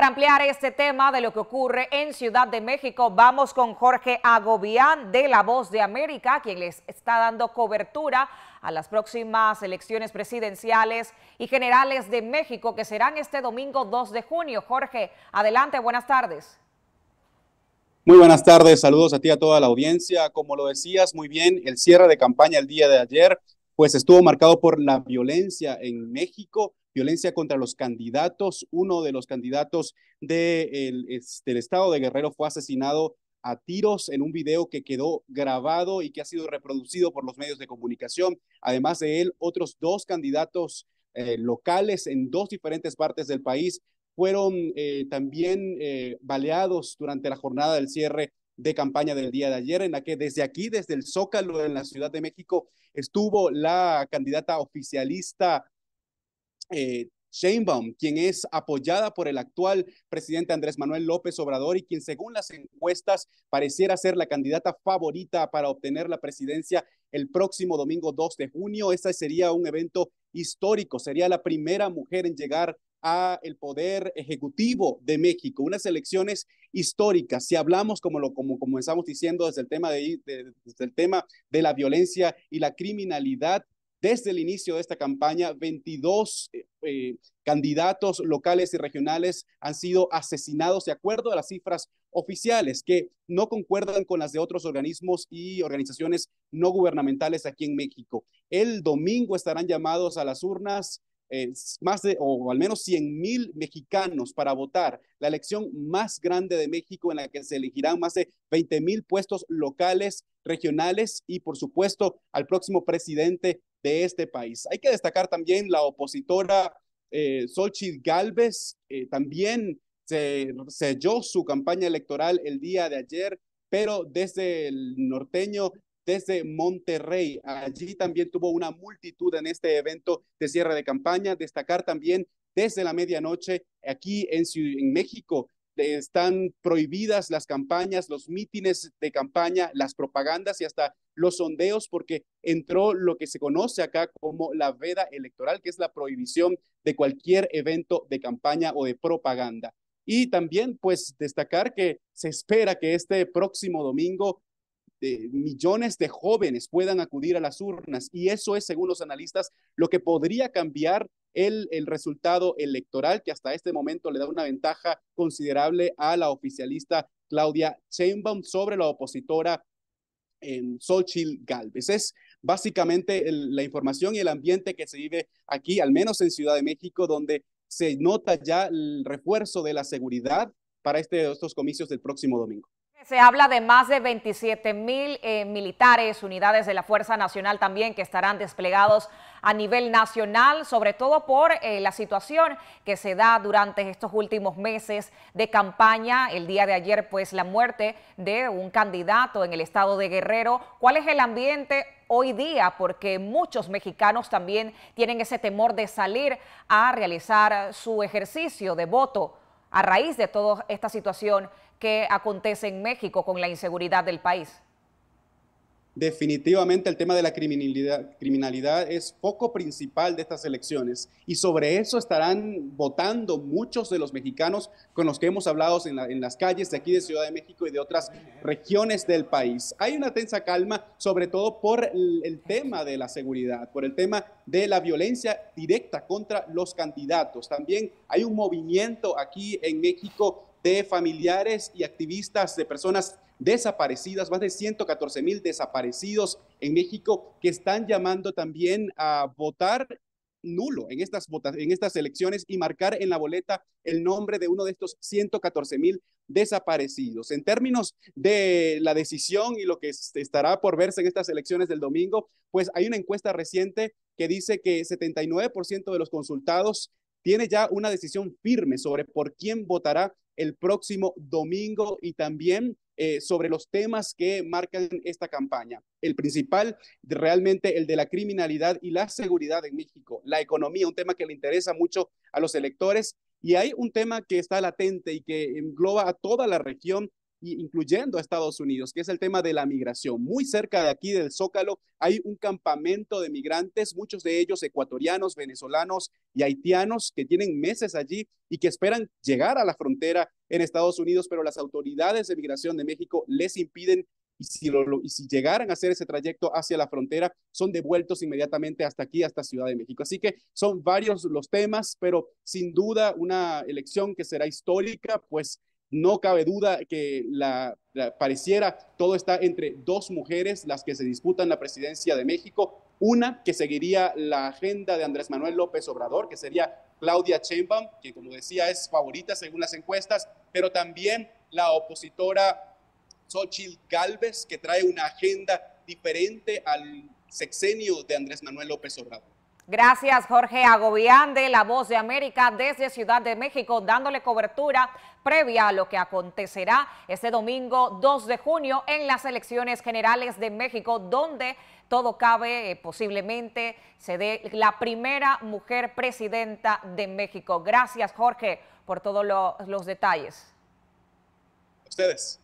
ampliar este tema de lo que ocurre en Ciudad de México, vamos con Jorge Agobián de La Voz de América, quien les está dando cobertura a las próximas elecciones presidenciales y generales de México que serán este domingo 2 de junio. Jorge, adelante, buenas tardes. Muy buenas tardes, saludos a ti, a toda la audiencia. Como lo decías muy bien, el cierre de campaña el día de ayer, pues estuvo marcado por la violencia en México violencia contra los candidatos. Uno de los candidatos del estado de Guerrero fue asesinado a tiros en un video que quedó grabado y que ha sido reproducido por los medios de comunicación. Además de él, otros dos candidatos eh, locales en dos diferentes partes del país fueron eh, también eh, baleados durante la jornada del cierre de campaña del día de ayer, en la que desde aquí, desde el Zócalo en la Ciudad de México, estuvo la candidata oficialista eh, Sheinbaum, quien es apoyada por el actual presidente Andrés Manuel López Obrador y quien según las encuestas pareciera ser la candidata favorita para obtener la presidencia el próximo domingo 2 de junio. Este sería un evento histórico, sería la primera mujer en llegar a el poder ejecutivo de México, unas elecciones históricas. Si hablamos, como lo como comenzamos diciendo, desde el tema de, desde el tema de la violencia y la criminalidad, desde el inicio de esta campaña, 22 eh, eh, candidatos locales y regionales han sido asesinados de acuerdo a las cifras oficiales que no concuerdan con las de otros organismos y organizaciones no gubernamentales aquí en México. El domingo estarán llamados a las urnas eh, más de, o al menos 100 mil mexicanos para votar la elección más grande de México en la que se elegirán más de 20 mil puestos locales, regionales y por supuesto al próximo presidente de este país. Hay que destacar también la opositora eh, Xochitl Galvez, eh, también se selló su campaña electoral el día de ayer, pero desde el norteño, desde Monterrey, allí también tuvo una multitud en este evento de cierre de campaña. Destacar también desde la medianoche aquí en, México, están prohibidas las campañas, los mítines de campaña, las propagandas y hasta los sondeos, porque entró lo que se conoce acá como la veda electoral, que es la prohibición de cualquier evento de campaña o de propaganda. Y también, pues, destacar que se espera que este próximo domingo millones de jóvenes puedan acudir a las urnas y eso es, según los analistas, lo que podría cambiar el, el resultado electoral que hasta este momento le da una ventaja considerable a la oficialista Claudia Sheinbaum sobre la opositora en Xochitl Galvez. Es básicamente la información y el ambiente que se vive aquí, al menos en Ciudad de México, donde se nota ya el refuerzo de la seguridad para este, estos comicios del próximo domingo. Se habla de más de 27 mil eh, militares, unidades de la Fuerza Nacional también que estarán desplegados a nivel nacional, sobre todo por eh, la situación que se da durante estos últimos meses de campaña. El día de ayer, pues la muerte de un candidato en el estado de Guerrero. ¿Cuál es el ambiente hoy día? Porque muchos mexicanos también tienen ese temor de salir a realizar su ejercicio de voto a raíz de toda esta situación que acontece en México con la inseguridad del país. Definitivamente el tema de la criminalidad, criminalidad es foco principal de estas elecciones y sobre eso estarán votando muchos de los mexicanos con los que hemos hablado en, en, las calles de aquí de Ciudad de México y de otras regiones del país. Hay una tensa calma, sobre todo por el tema de la seguridad, por el tema de la violencia directa contra los candidatos. También hay un movimiento aquí en México de familiares y activistas de personas desaparecidas, más de 114 mil desaparecidos en México que están llamando también a votar nulo en estas, en estas elecciones y marcar en la boleta el nombre de uno de estos 114 mil desaparecidos. En términos de la decisión y lo que estará por verse en estas elecciones del domingo, pues hay una encuesta reciente que dice que 79% de los consultados tiene ya una decisión firme sobre por quién votará el próximo domingo y también eh, sobre los temas que marcan esta campaña. El principal, realmente el de la criminalidad y la seguridad en México, la economía, un tema que le interesa mucho a los electores. Y hay un tema que está latente y que engloba a toda la región incluyendo a Estados Unidos, que es el tema de la migración. Muy cerca de aquí del Zócalo hay un campamento de migrantes, muchos de ellos ecuatorianos, venezolanos y haitianos que tienen meses allí y que esperan llegar a la frontera en Estados Unidos, pero las autoridades de migración de México les impiden y si, y si llegaran a hacer ese trayecto hacia la frontera, son devueltos inmediatamente hasta aquí, hasta Ciudad de México. Así que son varios los temas, pero sin duda una elección que será histórica, pues no cabe duda que la, pareciera todo está entre dos mujeres las que se disputan la presidencia de México. Una que seguiría la agenda de Andrés Manuel López Obrador, que sería Claudia Sheinbaum, que como decía es favorita según las encuestas, pero también la opositora Xochitl Galvez, que trae una agenda diferente al sexenio de Andrés Manuel López Obrador. Gracias, Jorge Agobián de La Voz de América desde Ciudad de México, dándole cobertura previa a lo que acontecerá este domingo 2 de junio en las elecciones generales de México, donde todo cabe, eh, posiblemente se dé la primera mujer presidenta de México. Gracias, Jorge, por todos los detalles. Ustedes.